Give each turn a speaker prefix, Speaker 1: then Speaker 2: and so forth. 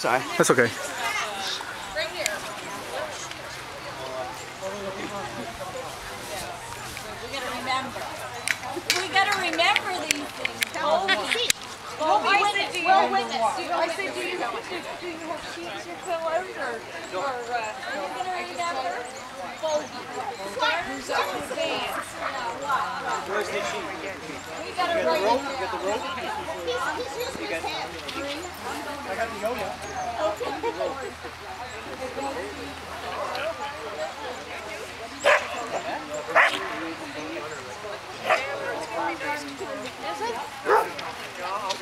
Speaker 1: Sorry.
Speaker 2: That's okay.
Speaker 3: We gotta remember. We gotta remember these things. Oh, well, I do you, well, I said, do you, do, do you have sheets to fill out or, or, uh, are you gonna remember? Bogey. Who's up in advance? Yeah, right, right. We gotta write it down.